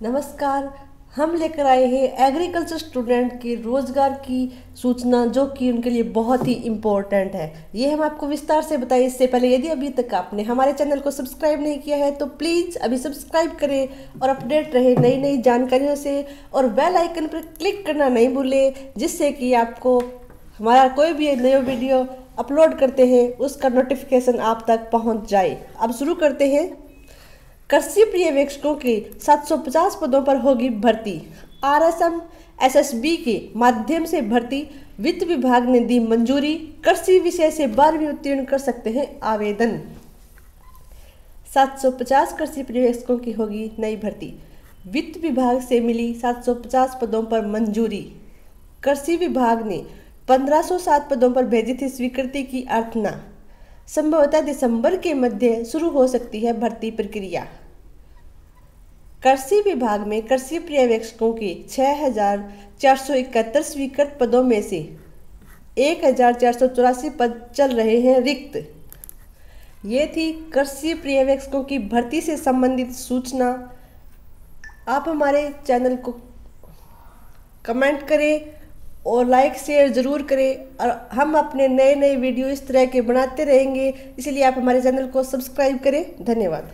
नमस्कार, हम लेकर आए हैं एग्रीकल्चर स्टूडेंट के रोज़गार की सूचना जो कि उनके लिए बहुत ही इम्पोर्टेंट है। ये हम आपको विस्तार से बताएँ। इससे पहले यदि अभी तक आपने हमारे चैनल को सब्सक्राइब नहीं किया है तो प्लीज़ अभी सब्सक्राइब करें और अपडेट रहे नई नई जानकारियों से और बेल आइकन पर क्लिक करना नहीं भूलें, जिससे कि आपको हमारा कोई भी नया वीडियो अपलोड करते हैं, उसका नोटिफिकेशन आप तक पहुँच जाए। अब शुरू करते हैं। कृषि पर्यवेक्षकों के 750 पदों पर होगी भर्ती। आरएसएम एसएसबी के माध्यम से भर्ती। वित्त विभाग ने दी मंजूरी। कृषि विषय से बारहवीं उत्तीर्ण कर सकते हैं आवेदन। 750 कृषि पर्यवेक्षकों की होगी नई भर्ती। वित्त विभाग से मिली 750 पदों पर मंजूरी। कृषि विभाग ने 1507 पदों पर भेजी थी स्वीकृति की अर्थना संभवतः दिसंबर के मध्य शुरू हो सकती है भर्ती प्रक्रिया। कृषि विभाग में कृषि पर्यवेक्षकों के छः हज़ार चार सौ इकहत्तर स्वीकृत पदों में से एक हज़ार चार सौ चौरासी पद चल रहे हैं रिक्त। ये थी कृषि पर्यवेक्षकों की भर्ती से संबंधित सूचना। आप हमारे चैनल को कमेंट करें और लाइक शेयर ज़रूर करें और हम अपने नए नए वीडियो इस तरह के बनाते रहेंगे। इसलिए आप हमारे चैनल को सब्सक्राइब करें। धन्यवाद।